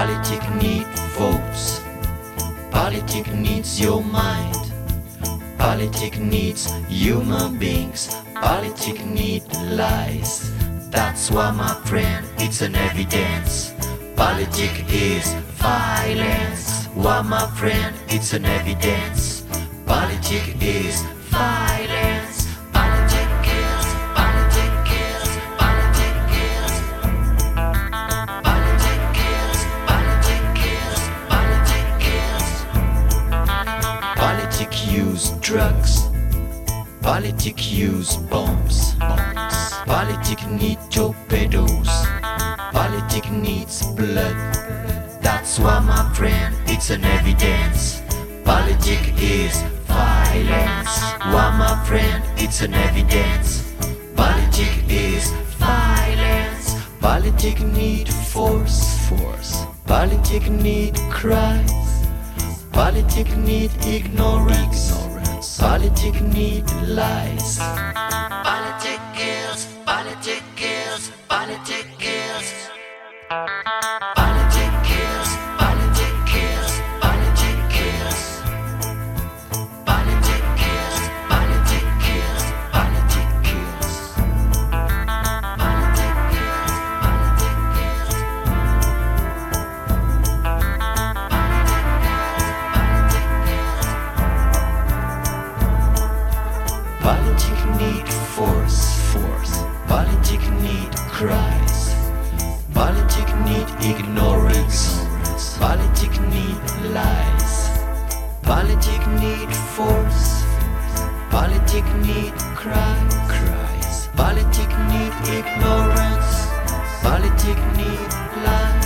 Politic need votes. Politic needs your mind. Politic needs human beings. Politic need lies. That's why, my friend, it's an evidence. Politic is violence. Why, my friend, it's an evidence. Politic is violence. Politic use drugs. Politic use bombs. bombs. Politic need torpedoes. Politic needs blood. That's why, my friend, it's an evidence. Politic is violence. Why, my friend, it's an evidence. Politic is violence. Politic need force. Force. Politic need cries. Politic need ignorance. ignorance. Politic need lies. Politic kills. Politic kills. Politic kills. Politic need force, force. Politic need cries. Politic need ignorance. Politic need lies. Politic need force. Politic need cry, cries. Politic need ignorance. Politic need lies.